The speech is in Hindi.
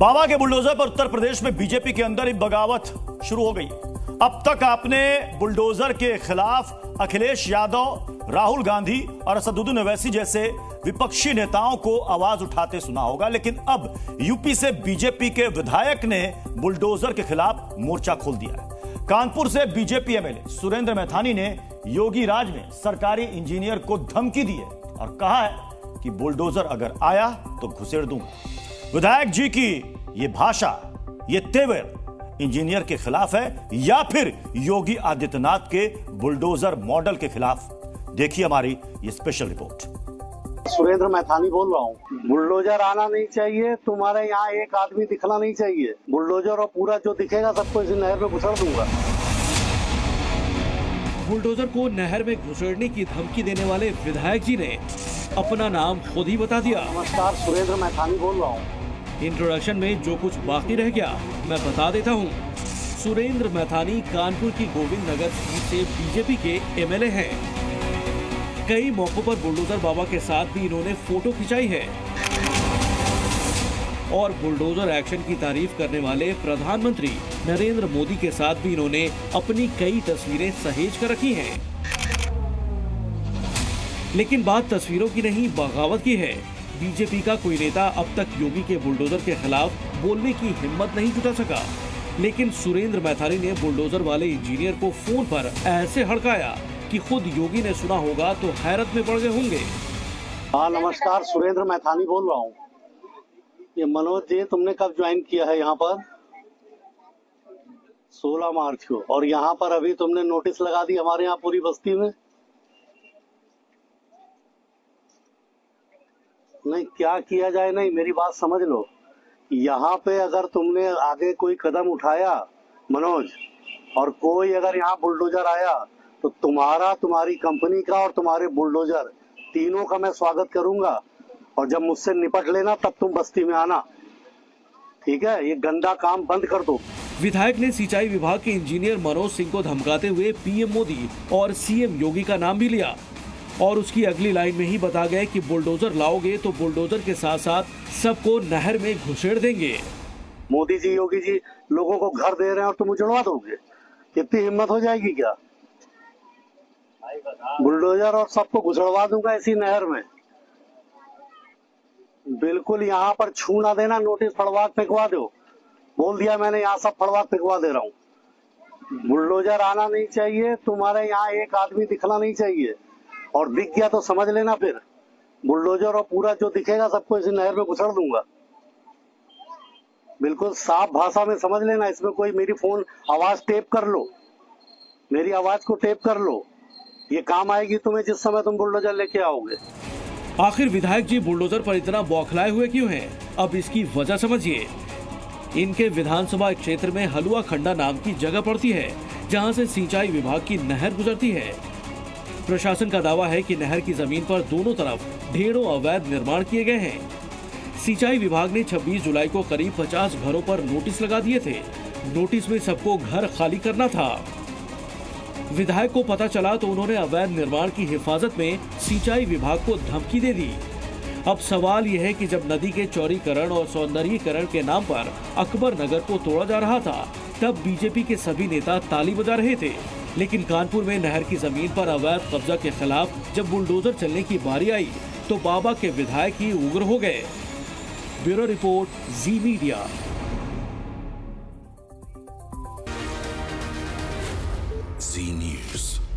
बाबा के बुलडोजर पर उत्तर प्रदेश में बीजेपी के अंदर ही बगावत शुरू हो गई। अब तक आपने बुलडोजर के खिलाफ अखिलेश यादव, राहुल गांधी और असदुद्दीन अवैसी जैसे विपक्षी नेताओं को आवाज़ उठाते सुना होगा, लेकिन अब यूपी से बीजेपी के विधायक ने बुलडोजर के खिलाफ मोर्चा खोल दिया है। कानपुर से बीजेपी एमएलए सुरेंद्र मैथानी ने योगी राज में सरकारी इंजीनियर को धमकी दी है और कहा है कि बुलडोजर अगर आया तो घुसेड़ दूँगा। विधायक जी की ये भाषा ये तेवर इंजीनियर के खिलाफ है या फिर योगी आदित्यनाथ के बुलडोजर मॉडल के खिलाफ? देखिए हमारी ये स्पेशल रिपोर्ट सुरेंद्र मैथानी बोल रहा हूँ। बुलडोजर आना नहीं चाहिए तुम्हारे यहाँ एक आदमी दिखना नहीं चाहिए। बुलडोजर और पूरा जो दिखेगा सबको इसी नहर में घुसड़ दूँगा। बुलडोजर को नहर में घुसड़ने की धमकी देने वाले विधायक जी ने अपना नाम खुद ही बता दिया। नमस्कार सुरेंद्र मैथानी बोल रहा हूँ। इंट्रोडक्शन में जो कुछ बाकी रह गया, मैं बता देता हूँ। सुरेंद्र मैथानी कानपुर की गोविंद नगर सीट से बीजेपी के एमएलए हैं। कई मौकों पर बुलडोजर बाबा के साथ भी इन्होंने फ़ोटो खिंचाई है। और बुलडोजर एक्शन की तारीफ़ करने वाले प्रधानमंत्री नरेंद्र मोदी के साथ भी इन्होंने अपनी कई तस्वीरें सहेज कर रखी हैं। लेकिन बात तस्वीरों की नहीं, बगावत की है। बीजेपी का कोई नेता अब तक योगी के बुलडोजर के खिलाफ बोलने की हिम्मत नहीं जुटा सका। लेकिन सुरेंद्र मैथानी ने बुलडोजर वाले इंजीनियर को फ़ोन पर ऐसे हड़काया कि खुद योगी ने सुना होगा तो हैरत में पड़ गए होंगे। हाँ नमस्कार, सुरेंद्र मैथानी बोल रहा हूँ। ये मनोज जी, तुमने कब ज्वाइन किया है यहाँ पर? 16 मार्च को। और यहाँ पर अभी तुमने नोटिस लगा दी हमारे यहाँ पूरी बस्ती में? नहीं, क्या किया जाए? नहीं, मेरी बात समझ लो। यहाँ पे अगर तुमने आगे कोई कदम उठाया, मनोज, और कोई अगर यहाँ बुलडोजर आया तो तुम्हारा, तुम्हारी कंपनी का और तुम्हारे बुलडोजर, तीनों का मैं स्वागत करूँगा। और जब मुझसे निपट लेना, तब तुम बस्ती में आना। ठीक है? ये गंदा काम बंद कर दो। विधायक ने सिंचाई विभाग के इंजीनियर मनोज सिंह को धमकाते हुए पीएम मोदी और सीएम योगी का नाम भी लिया। और उसकी अगली लाइन में ही बता गए कि बुलडोजर लाओगे तो बुलडोजर के साथ साथ सबको नहर में घुसेड़ देंगे। मोदी जी, योगी जी, लोगों को घर दे रहे हैं और तुम उजड़वा दोगे। इतनी हिम्मत हो जाएगी क्या? बुलडोजर और सबको घुसड़वा दूँगा इसी नहर में। बिल्कुल यहाँ पर छू ना देना, नोटिस फड़वा फेंकवा दो। बोल दिया मैंने, यहाँ सब फड़वा फेंकवा दे रहा हूँ। बुलडोजर आना नहीं चाहिए, तुम्हारे यहाँ एक आदमी दिखना नहीं चाहिए। और दिख गया तो समझ लेना फिर। बुलडोजर और पूरा जो दिखेगा सबको इसी नहर में घुसड़ दूँगा। बिल्कुल साफ़ भाषा में समझ लेना, इसमें कोई मेरी फ़ोन आवाज़ टेप कर लो। मेरी आवाज़ को टेप कर लो। ये काम आएगी तुम्हें जिस समय तुम बुलडोजर लेके आओगे। आखिर विधायक जी बुलडोजर पर इतना बौखलाए हुए क्यों हैं? अब इसकी वजह समझिए। इनके विधानसभा क्षेत्र में हलुआ खंडा नाम की जगह पड़ती है, जहाँ से सिंचाई विभाग की नहर गुजरती है। प्रशासन का दावा है कि नहर की ज़मीन पर दोनों तरफ़ ढेरों अवैध निर्माण किए गए हैं। सिंचाई विभाग ने 26 जुलाई को करीब 50 घरों पर नोटिस लगा दिए थे। नोटिस में सबको घर खाली करना था। विधायक को पता चला तो उन्होंने अवैध निर्माण की हिफाजत में सिंचाई विभाग को धमकी दे दी। अब सवाल यह है कि जब नदी के चौरीकरण और सौंदर्यीकरण के नाम पर अकबर नगर को तोड़ा जा रहा था, तब बीजेपी के सभी नेता ताली बजा रहे थे। लेकिन कानपुर में नहर की ज़मीन पर अवैध कब्जा के खिलाफ जब बुलडोजर चलने की बारी आई तो बाबा के विधायक ही उग्र हो गए bureau report, Zee media Zee News.